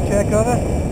video né?